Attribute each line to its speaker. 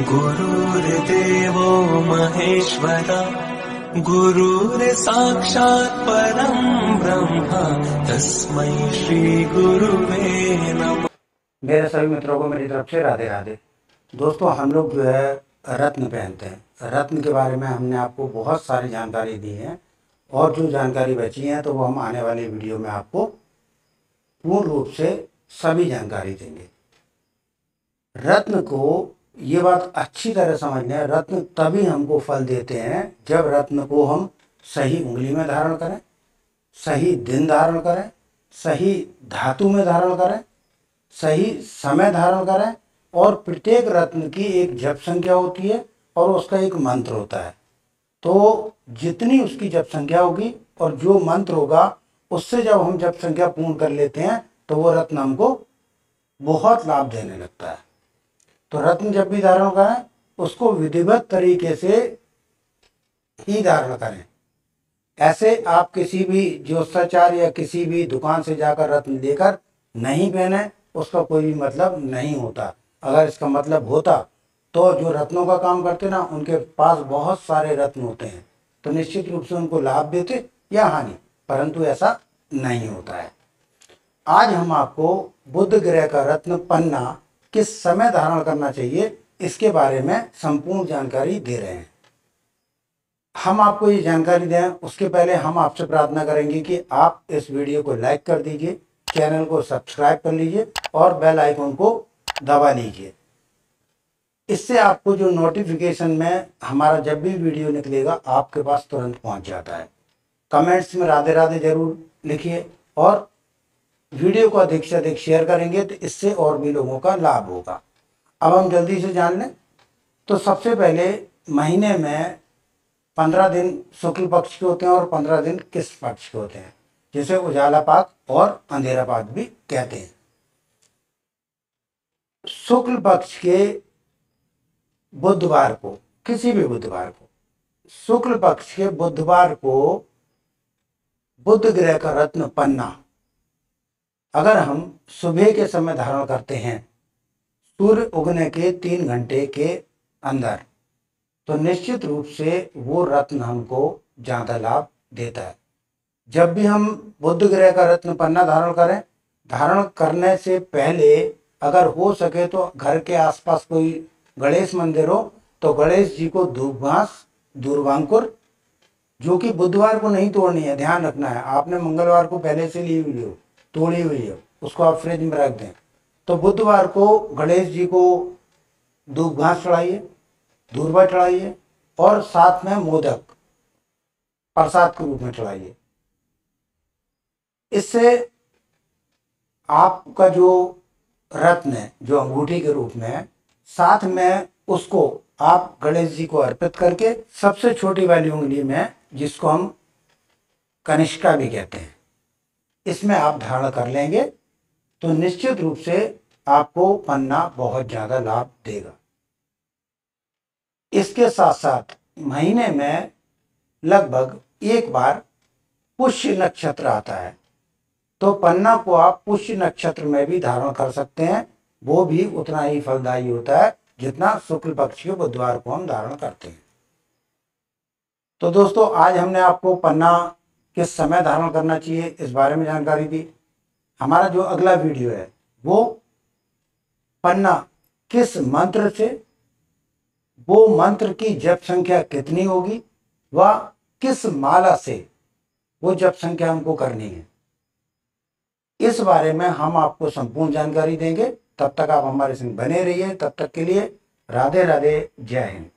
Speaker 1: गुरुर्देवो महेश्वरा गुरुर्साक्षात् परम् ब्रह्म, तस्मै श्रीगुरुवे नमः।
Speaker 2: मेरे सभी मित्रों को मेरी तरफ़ से राधे राधे। दोस्तों, हम लोग जो है रत्न पहनते हैं। रत्न के बारे में हमने आपको बहुत सारी जानकारी दी है और जो जानकारी बची है तो वो हम आने वाले वीडियो में आपको पूर्ण रूप से सभी जानकारी देंगे। रत्न को ये बात अच्छी तरह समझ लें रत्न तभी हमको फल देते हैं जब रत्न को हम सही उंगली में धारण करें, सही दिन धारण करें, सही धातु में धारण करें, सही समय धारण करें और प्रत्येक रत्न की एक जप संख्या होती है और उसका एक मंत्र होता है। तो जितनी उसकी जप संख्या होगी और जो मंत्र होगा, उससे जब हम जप संख्या पूर्ण कर लेते हैं तो वो रत्न हमको बहुत लाभ देने लगता है। तो रत्न जब भी धारण करें उसको विधिवत तरीके से ही धारण करें। ऐसे आप किसी भी ज्योतिषाचार्य या किसी भी दुकान से जाकर रत्न लेकर नहीं पहने, उसका कोई भी मतलब नहीं होता। अगर इसका मतलब होता तो जो रत्नों का काम करते ना, उनके पास बहुत सारे रत्न होते हैं। तो निश्चित रूप से उनको लाभ देते या हानि, परंतु ऐसा नहीं होता है। आज हम आपको बुद्ध ग्रह का रत्न पन्ना किस समय धारण करना चाहिए, इसके बारे में संपूर्ण जानकारी दे रहे हैं। हम आपको ये जानकारी दें, उसके पहले हम आपसे प्रार्थना करेंगे कि आप इस वीडियो को लाइक कर दीजिए, चैनल को सब्सक्राइब कर लीजिए और बेल आइकन को दबा लीजिए। इससे आपको जो नोटिफिकेशन में हमारा जब भी वीडियो निकलेगा, आपके पास तुरंत पहुँच जाता है। कमेंट्स में राधे राधे ज़रूर लिखिए और वीडियो को अधिक से अधिक शेयर करेंगे तो इससे और भी लोगों का लाभ होगा। अब हम जल्दी से जान लें। तो सबसे पहले महीने में पंद्रह दिन शुक्ल पक्ष के होते हैं और पंद्रह दिन किस पक्ष के होते हैं, जिसे उजाला पाक और अंधेरा पाक भी कहते हैं। शुक्ल पक्ष के बुधवार को, किसी भी बुधवार को, शुक्ल पक्ष के बुधवार को बुध ग्रह का रत्न पन्ना अगर हम सुबह के समय धारण करते हैं, सूर्य उगने के तीन घंटे के अंदर तो निश्चित रूप से वो रत्न हमको ज़्यादा लाभ देता है। जब भी हम बुद्ध ग्रह का रत्न पन्ना धारण करें, धारण करने से पहले अगर हो सके तो घर के आसपास कोई गणेश मंदिर हो तो गणेश जी को धूपघास दूरवांकुर, जो कि बुधवार को नहीं तोड़नी है, ध्यान रखना है। आपने मंगलवार को पहले से ली हो। तोड़ी हुई है, उसको आप फ्रिज में रख दें। तो बुधवार को गणेश जी को धूप घास चढ़ाइए, दूरबा चढ़ाइए और साथ में मोदक प्रसाद के रूप में चढ़ाइए। इससे आपका जो रत्न है, जो अंगूठी के रूप में है, साथ में उसको आप गणेश जी को अर्पित करके सबसे छोटी वाली उंगली में, जिसको हम कनिष्का भी कहते हैं। इसमें आप धारण कर लेंगे तो निश्चित रूप से आपको पन्ना बहुत ज़्यादा लाभ देगा। इसके साथ साथ महीने में लगभग एक बार पुष्य नक्षत्र आता है तो पन्ना को आप पुष्य नक्षत्र में भी धारण कर सकते हैं। वो भी उतना ही फलदायी होता है जितना शुक्ल पक्ष के बुधवार को हम धारण करते हैं। तो दोस्तों, आज हमने आपको पन्ना किस समय धारण करना चाहिए, इस बारे में जानकारी दी। हमारा जो अगला वीडियो है, वो पन्ना किस मंत्र से, वो मंत्र की जप संख्या कितनी होगी, व किस माला से वो जप संख्या हमको करनी है, इस बारे में हम आपको संपूर्ण जानकारी देंगे। तब तक आप हमारे संग बने रहिए। तब तक के लिए राधे राधे जय हिंद।